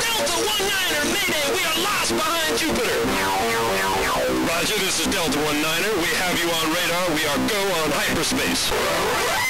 Delta 1-9er, Mayday, we are lost behind Jupiter. Roger, this is Delta 1-9er. We have you on radar. We are go on hyperspace.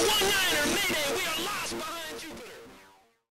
One Niner, Mayday, we are lost behind.